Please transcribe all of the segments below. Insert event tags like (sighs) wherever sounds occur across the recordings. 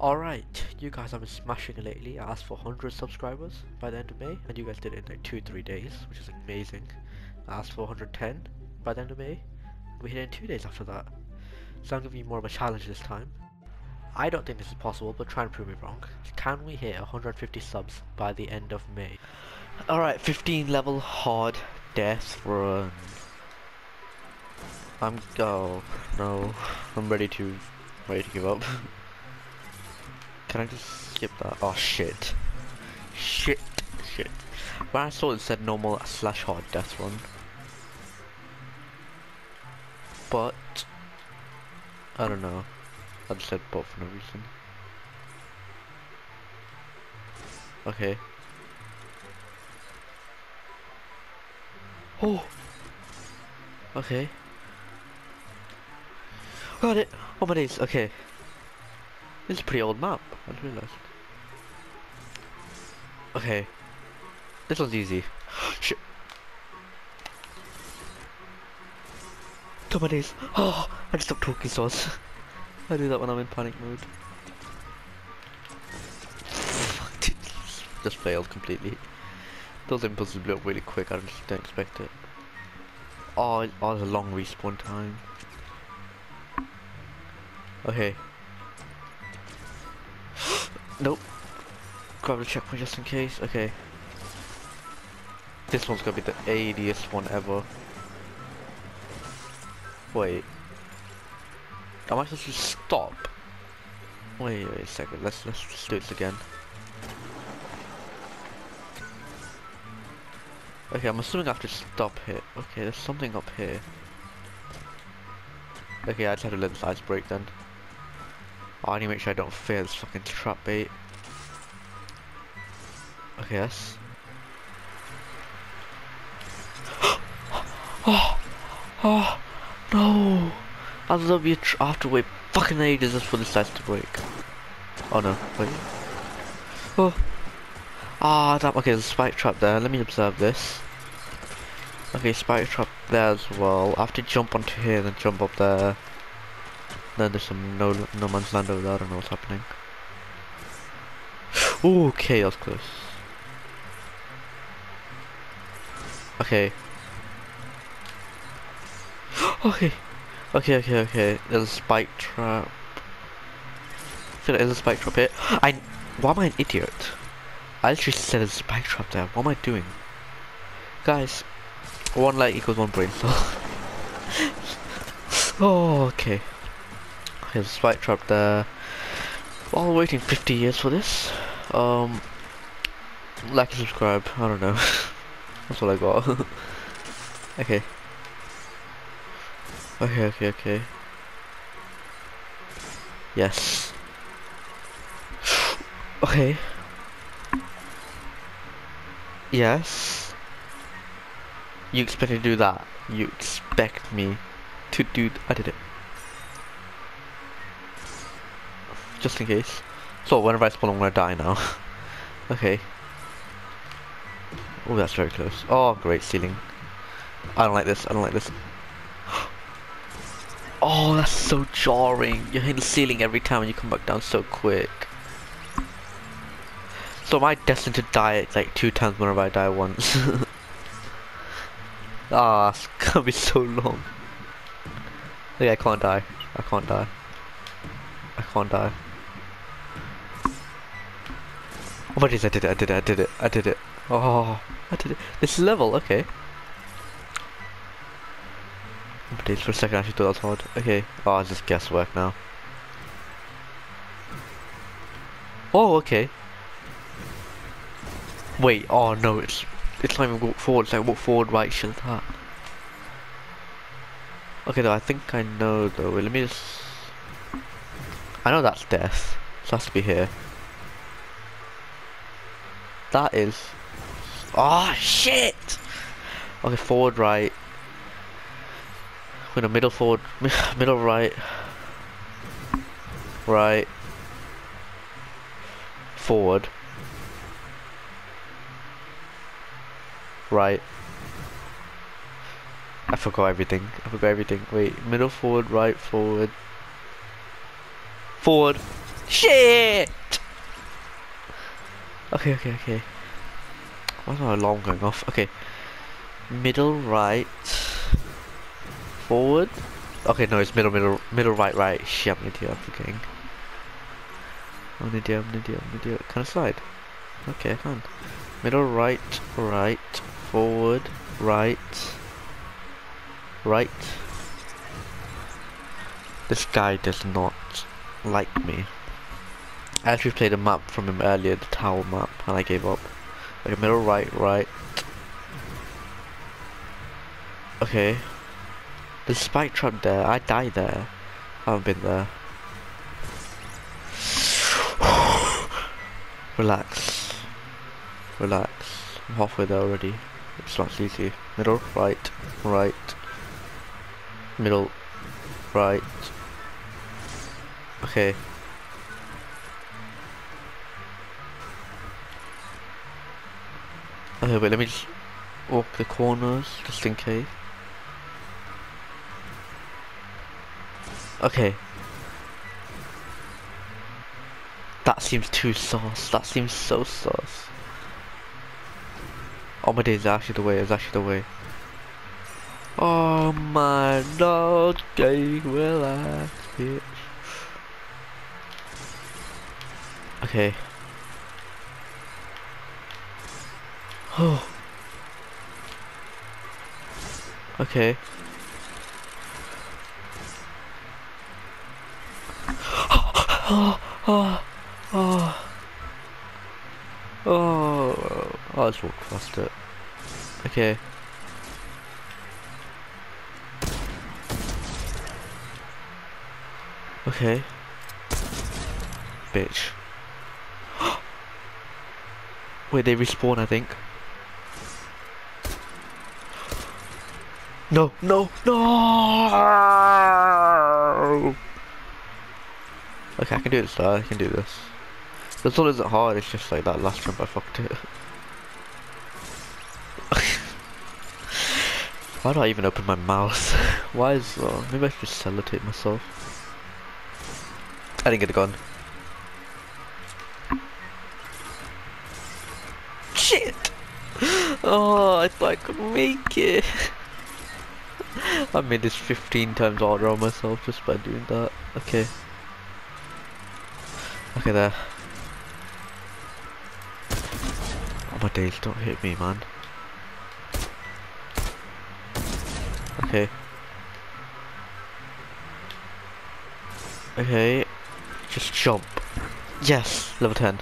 Alright, you guys have been smashing it lately. I asked for 100 subscribers by the end of May, and you guys did it in like 2-3 days, which is amazing. I asked for 110 by the end of May, we hit it in 2 days after that. So I'm giving you more of a challenge this time. I don't think this is possible, but try and prove me wrong. Can we hit 150 subs by the end of May? Alright, 15 level hard death run. I'm go. No, I'm ready to, ready to give up. (laughs) Can I just skip that? Oh shit. Shit. Shit. When I saw it said normal slash hard death run. But I don't know. I just said but for no reason. Okay. Oh. Okay. Got it. Oh my days. Okay. This is a pretty old map, I didn't realise. Okay. This one's easy. (gasps) Shit. Days. (gasps) Oh, I just stopped talking sauce. (laughs) I do that when I'm in panic mode. just failed completely. Those impulses blew up really quick, I just didn't expect it. Oh, oh, there's a long respawn time. Okay, Nope. Grab the checkpoint just in case. Okay. This one's gonna be the 80th one ever. Wait. Am I supposed to stop? Wait, wait a second. Let's let's just do this again. Okay, I'm assuming I have to stop here. Okay, there's something up here. Okay, I just had to let this ice break then. Oh, I need to make sure I don't fail this fucking trap bait. Okay, yes. (gasps) oh, oh, (gasps) no! I love you. I have to wait fucking ages just for this ice to break. Oh no, wait. Oh. Ah, oh, damn. Okay, there's a spike trap there. Let me observe this. Okay, spike trap there as well. I have to jump onto here, then jump up there. Then there's some no no man's land over there. I don't know what's happening. Okay, that close. Okay. okay. Okay, okay, okay. There's a spike trap. I feel like there's a spike trap here. (gasps) I. Why am I an idiot? I said there's a spike trap there. What am I doing? Guys, one light equals one brain cell. (laughs) oh, okay. There's a spike trap there. While waiting 50 years for this, um, like and subscribe. I don't know. (laughs) That's all I got. (laughs) okay. Okay, okay, okay. Yes. (sighs) okay. Yes. You expect me to do that? You expect me to do... I did it. Just in case. So whenever I spawn I'm gonna die now. (laughs) okay. Oh, that's very close. Oh, great ceiling. I don't like this. I don't like this. (gasps) Oh, that's so jarring. You're hitting the ceiling every time and you come back down so quick. So am I destined to die like two times whenever I die once? (laughs) ah, it's (laughs) gonna be so long. Okay, I can't die. I can't die. I can't die. Oh my days, I did it, I did it, I did it, I did it. Oh, I did it. This level, okay. Oh for a second I actually thought that hard. Okay. Oh, it's just guesswork now. Oh, okay. Wait, oh no, it's it's not even walk forward, it's like walk forward, right, shit that. Okay though, I think I know though, Wait, let me just... I know that's death, so it has to be here. That is. Oh shit! Okay, forward right. We're in a middle forward, (laughs) middle right. Right. Forward. Right. I forgot everything. I forgot everything. Wait, middle forward, right forward. Forward. Shit! Okay, okay, okay. Why's my alarm going off? Okay. Middle, right. Forward. Okay, no, it's middle, middle, middle, right, right. Shit, I'm an idiot, I'm forgetting. I'm an idiot, I'm an idiot, I'm an idiot. Can I slide? Okay, I can. Middle, right, right, forward, right, right. This guy does not like me. I actually played a map from him earlier, the tower map, and I gave up. Like middle, right, right. Okay. The spike trap there. I died there. I haven't been there. (sighs) Relax. Relax. I'm halfway there already. It's not easy. Middle, right, right. Middle, right. Okay. Okay, wait, let me just walk the corners, just in case. Okay. That seems too sauce. That seems so sauce. Oh my days, actually the way, it's actually the way. Oh my lord, gay relax, bitch. Okay. (sighs) (gasps) Oh. okay. oh, oh, oh, oh, I just walked past it. Okay. Okay. Bitch. (gasps) Wait, they respawn, I think. No, no, no! Okay, I can do this though, I can do this. This one isn't hard, it's just like that last jump I fucked it. (laughs) Why do I even open my mouth? (laughs) Why is that? Maybe I should just sellotape myself. I didn't get a gun. Shit! (laughs) Oh, I thought I could make it. (laughs) I made this 15 times harder on myself just by doing that. Okay. Okay there. Oh my days, don't hit me man. Okay. Okay. Just jump. Yes, level 10.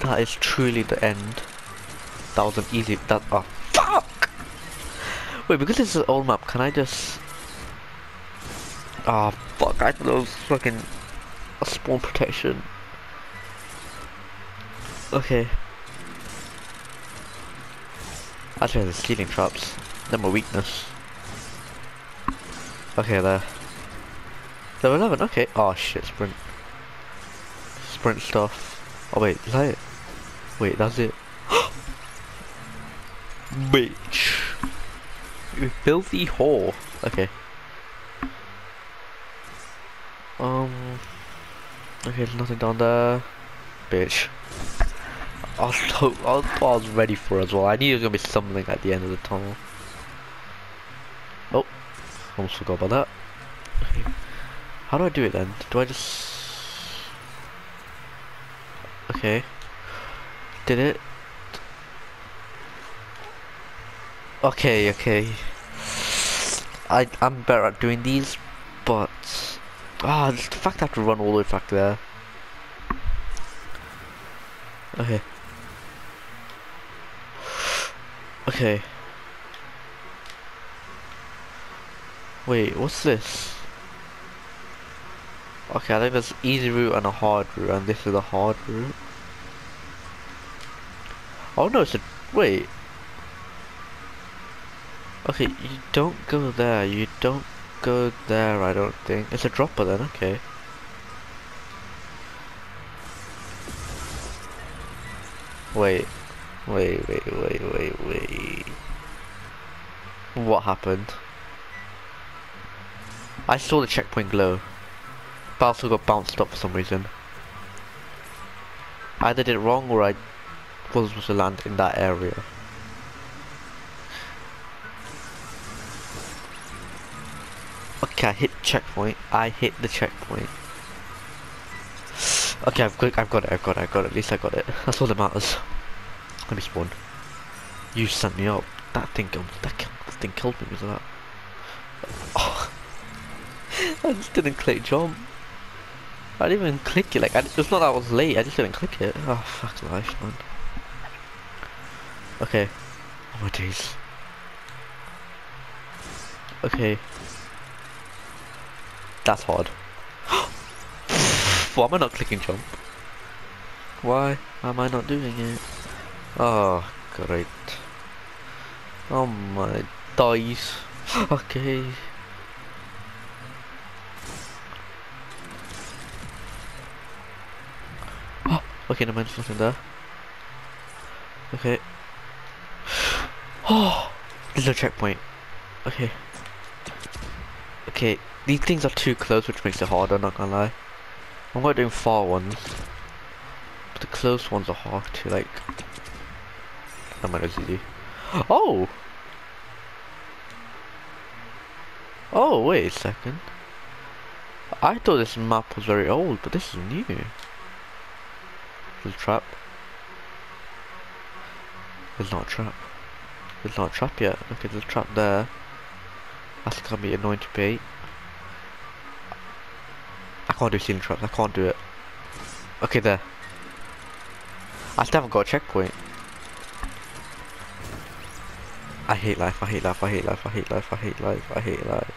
That is truly the end. That was an easy, that, oh! Wait, because this is an old map, can I just... Ah, oh, fuck, I thought it was fucking a spawn protection. Okay. Actually, the ceiling traps. They're my weakness. Okay, there. Level 11, okay. Oh shit, sprint. Sprint stuff. Oh wait, is that it? Wait, that's it. (gasps) Bitch. You filthy whore. Okay. Um. Okay, there's nothing down there. Bitch. I was, I, was, I was ready for as well. I knew there was gonna be something at the end of the tunnel. Oh, almost forgot about that. Okay. How do I do it then? Do I just... Okay. Did it? Okay, okay. I, I'm better at doing these, but... Ah, the fact I have to run all the way back there. Okay. Okay. Wait, what's this? Okay, I think there's easy route and a hard route, and this is a hard route. Oh no, it's a... wait. Okay, you don't go there, you don't go there, I don't think. It's a dropper then, okay. Wait. Wait, wait, wait, wait, wait. What happened? I saw the checkpoint glow. But I also got bounced up for some reason. Either did it wrong or I was supposed to land in that area. Okay, I hit checkpoint. I hit the checkpoint. Okay, I've got, I've got it, I've got it, I've got it. At least I got it. That's all that matters. Let me spawn. You sent me up. That thing, that, that thing killed me with that. Oh. (laughs) I just didn't click jump. I didn't even click it. Like, I, it's not that I was late. I just didn't click it. Oh, fuck life, man. Okay. Oh my days. Okay. That's hard. (gasps) Why am I not clicking jump? Why am I not doing it? Oh, great. Oh my dice. (gasps) okay. (gasps) Okay, no there's nothing there. Okay. Oh, there's no checkpoint. Okay. Okay, these things are too close, which makes it harder, not gonna lie. I'm not doing far ones. But the close ones are hard to, like... That might as easy. Oh! Oh, wait a second. I thought this map was very old, but this is new. There's a trap. There's not a trap. There's not a trap yet. Okay, there's a trap there. That's gonna be annoying to beat. I can't do ceiling traps, I can't do it. Okay, there. I still haven't got a checkpoint. I hate life, I hate life, I hate life, I hate life, I hate life, I hate life.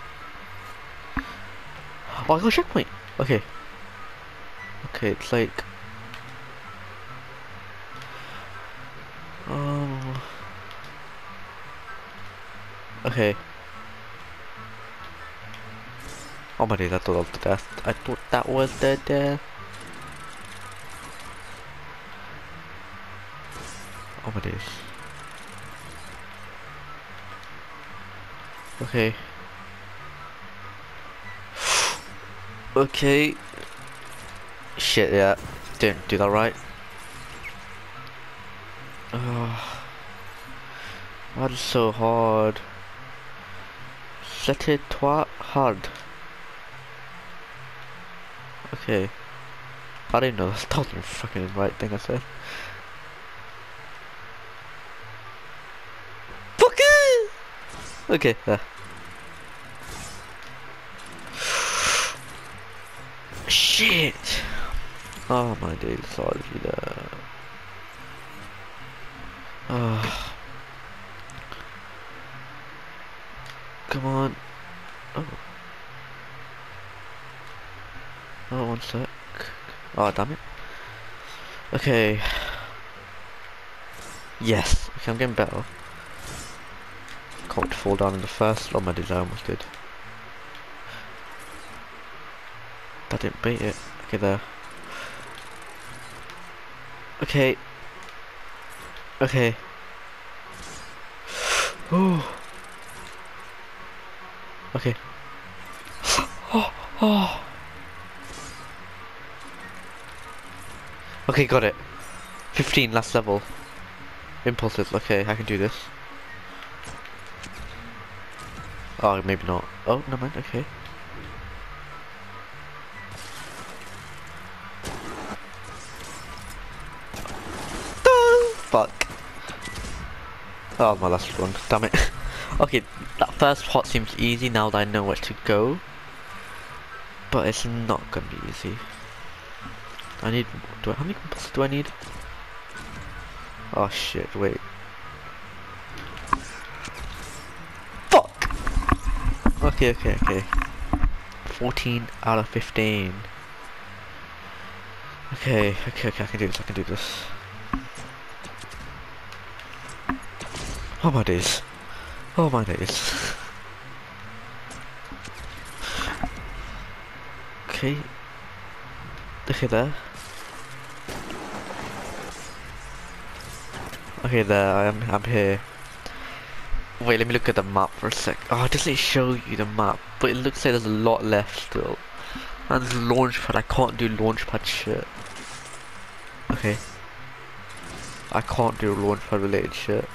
Oh, I got a checkpoint! Okay. Okay, it's like... Um... Okay. Oh my days, I thought that was the death. I thought that was the death. Oh my days. Okay. okay. Shit, yeah. Didn't do that right. Oh. That is so hard. Set it twat hard. Okay. I didn't know that was the fucking right thing I said. Fuck it! Okay. Shit! Oh my days, sorry there. Oh. Ah. Come on. Oh. Oh, one sec. Oh, damn it. Okay. Yes. Okay, I'm getting better. Can't fall down in the first. Oh, my I almost did. That didn't beat it. Okay, there. Okay. Okay. Ooh. (sighs) Okay. (gasps) Oh, oh. Okay, got it. 15, last level. Impulses, okay, I can do this. Oh, maybe not. Oh, no mind, okay. Fuck. Oh, my last one, damn it. (laughs) okay, that first part seems easy now that I know where to go. But it's not gonna be easy. I need. Do I, how many compasses do I need? Oh shit! Wait. Fuck. Okay, okay, okay. 14 out of 15. Okay, okay, okay. I can do this. I can do this. Oh my days. Oh my days. okay. Look at that. Okay, there, I'm, I'm here. Wait, let me look at the map for a sec. Oh, it doesn't show you the map, but it looks like there's a lot left still. And launchpad, I can't do launchpad shit. Okay. I can't do launchpad related shit.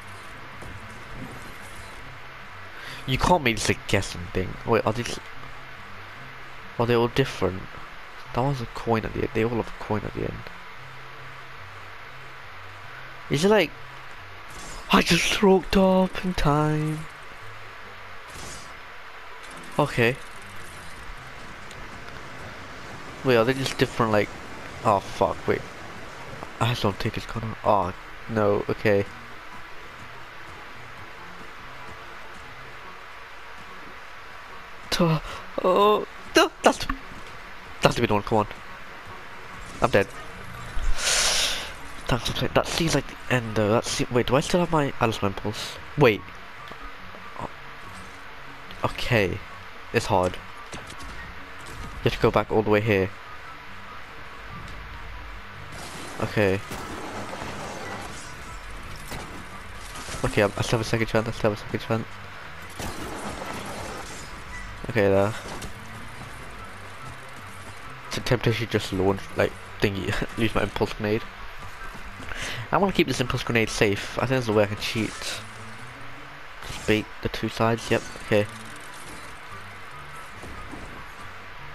You can't make this a guessing thing. Wait, are these... Are they all different? That one's a coin at the end. They all have a coin at the end. Is it like... I just stroked up in time. Okay. Wait, are they just different like... Oh fuck, wait. I don't think it's gonna... Oh, no, okay. Oh, no, that's... That's the one, come on. I'm dead. Thanks for playing. That seems like the end though. That seems... Wait, do I still have my Alice Impulse? Wait. Okay. It's hard. You have to go back all the way here. Okay. Okay, I still have a second chance, I still have a second chance. Okay, there. It's a temptation just launch, like, thingy, (laughs) use my impulse grenade. I want to keep this impulse grenade safe. I think there's a way I can cheat. Just bait the two sides, yep, okay.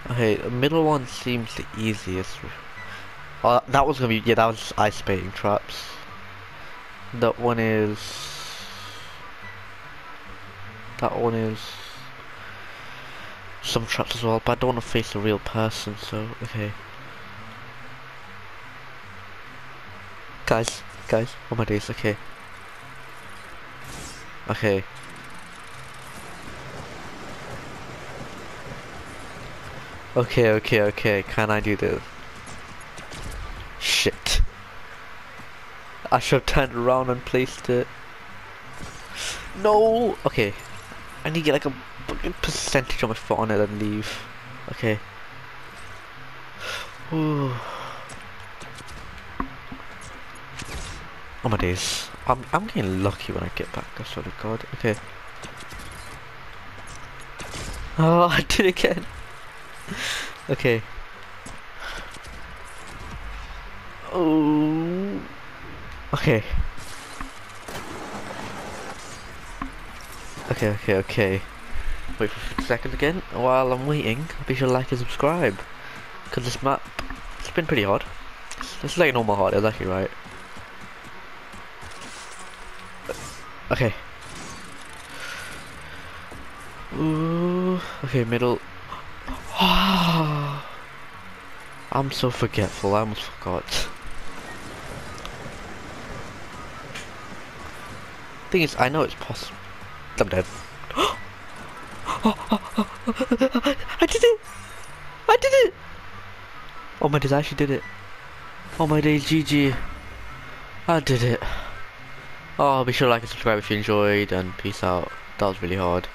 Okay, the middle one seems the easiest. Uh, that was gonna be, yeah, that was ice baiting traps. That one is... That one is... Some traps as well, but I don't want to face a real person, so, okay. Guys, guys, oh my days, okay. Okay. Okay, okay, okay. Can I do this? Shit. I should have turned around and placed it. No! Okay. I need to get like a percentage of my foot on it and leave. Okay. Ooh. Oh my days. I'm, I'm getting lucky when I get back, I swear to god. Okay. Oh, (laughs) I did it again. okay. Oh. Okay. Okay, okay, okay. Wait for a second again. While I'm waiting, be sure to like and subscribe. Because this map, it's been pretty hard. It's like normal hard, it's actually right. Okay. Ooh, okay, middle. (sighs) I'm so forgetful, I almost forgot. Thing is, I know it's possible. I'm dead. (gasps) I did it! I did it! Oh my days, I actually did it. Oh my days, GG. I did it. Oh, be sure to like and subscribe if you enjoyed, and peace out. That was really hard.